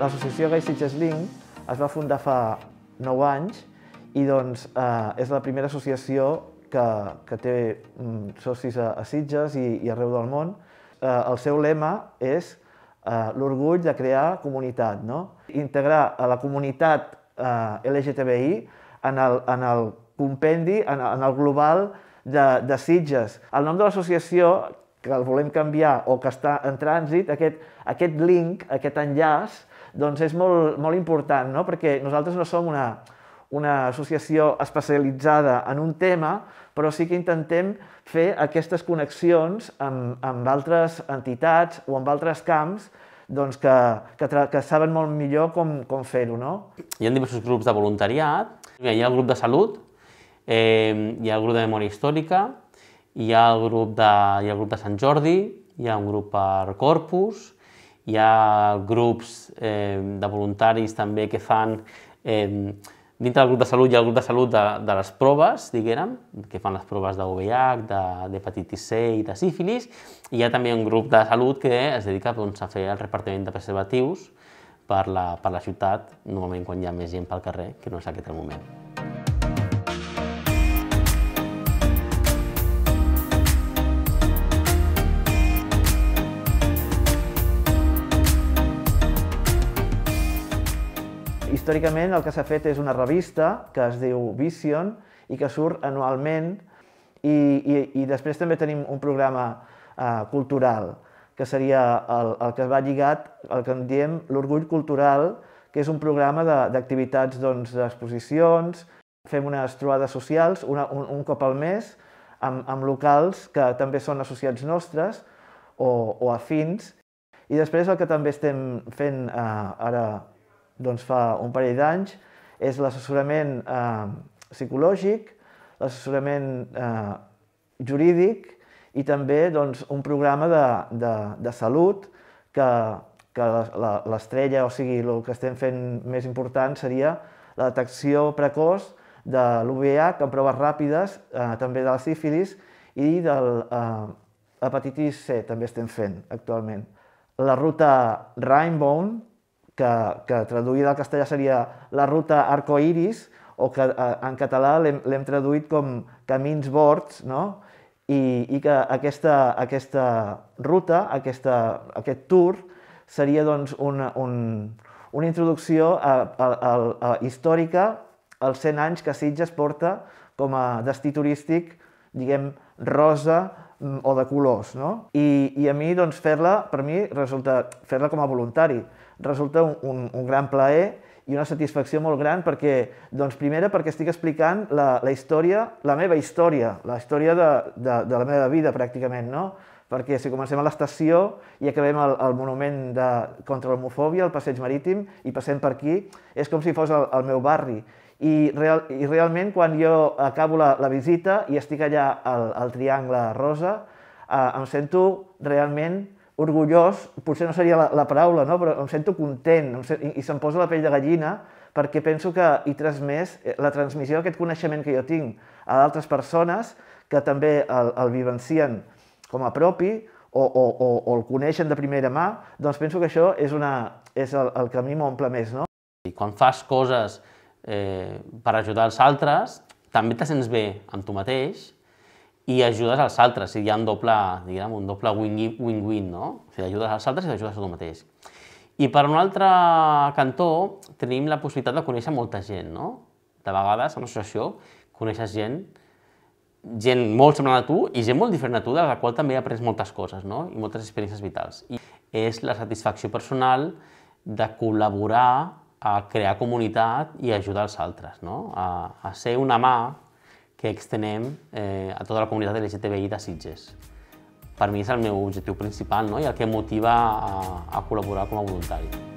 L'associació Gai Sitges Link es va fundar fa 9 anys i doncs, eh, és la primera associació que, que té mm, socis a, a Sitges i, i arreu del món. Eh, el seu lema és eh, l'orgull de crear comunitat, no? integrar a la comunitat eh, LGTBI en el, en el compendi, en, en el global de, de Sitges. El nom de l'associació, que el volem canviar o que està en trànsit, aquest, aquest link, aquest enllaç, doncs és molt, molt important, no? perquè nosaltres no som una, una associació especialitzada en un tema, però sí que intentem fer aquestes connexions amb, amb altres entitats o amb altres camps doncs que, que, que saben molt millor com, com fer-ho. No? Hi ha diversos grups de voluntariat. Hi ha el grup de salut, eh, hi ha el grup de memòria històrica, hi ha el grup de, hi ha el grup de Sant Jordi, hi ha un grup per Corpus, hi ha grups eh, de voluntaris també que fan, eh, dintre del grup de salut hi ha el grup de salut de, de les proves, diguérem, que fan les proves de VIH, d'hepatitis C i de sífilis, i hi ha també un grup de salut que es dedica doncs, a fer el repartiment de preservatius per la, per la ciutat, normalment quan hi ha més gent pel carrer, que no és aquest el moment. Històricament el que s'ha fet és una revista que es diu Vision i que surt anualment i, i, i després també tenim un programa uh, cultural que seria el, el que va lligat al que en diem l'orgull cultural, que és un programa d'activitats doncs, d'exposicions, doncs, fem unes trobades socials una, un, un cop al mes amb, amb locals que també són associats nostres o, o afins. I després el que també estem fent eh, ara doncs fa un parell d'anys, és l'assessorament eh, psicològic, l'assessorament eh, jurídic i també doncs, un programa de, de, de salut que, que l'estrella, o sigui, el que estem fent més important seria la detecció precoç de l'UVH amb proves ràpides, eh, també de la sífilis i de l'hepatitis eh, C també estem fent actualment. La ruta Rainbow, que, que traduïda al castellà seria la ruta arcoiris, o que eh, en català l'hem traduït com camins bords, no? I, i que aquesta, aquesta ruta, aquesta, aquest tour, seria doncs, una, un, una introducció a, a, a, a històrica als 100 anys que Sitges porta com a destí turístic, diguem, rosa o de colors. No? I, I a mi, doncs, fer-la, per mi, resulta fer-la com a voluntari resulta un, un, un gran plaer i una satisfacció molt gran perquè, doncs, primera, perquè estic explicant la, la història, la meva història, la història de, de, de la meva vida, pràcticament, no? Perquè si comencem a l'estació i acabem al, al monument de, contra l'homofòbia, al passeig marítim, i passem per aquí, és com si fos el, el meu barri. I, real, I realment, quan jo acabo la, la visita i estic allà al, al Triangle Rosa, eh, em sento realment orgullós, potser no seria la, la paraula, no? però em sento content em sento, i, i se'm posa la pell de gallina perquè penso que hi transmès eh, la transmissió d'aquest coneixement que jo tinc a d'altres persones que també el, el vivencien com a propi o, o, o, o el coneixen de primera mà, doncs penso que això és, una, és el, el que a mi m'omple més. No? I quan fas coses eh, per ajudar els altres, també te sents bé amb tu mateix i ajudes als altres, i hi ha un doble, diguem, un doble win-win, no? O sigui, ajudes als altres i ajudes a tu mateix. I per un altre cantó tenim la possibilitat de conèixer molta gent, no? De vegades, a l'associació, coneixes gent, gent molt semblant a tu i gent molt diferent a tu, de la qual també après moltes coses, no? I moltes experiències vitals. I és la satisfacció personal de col·laborar a crear comunitat i ajudar els altres, no? A, a ser una mà que extenem eh, a tota la comunitat LGTBI de Sitges. Per mi és el meu objectiu principal no? i el que motiva a, a col·laborar com a voluntari.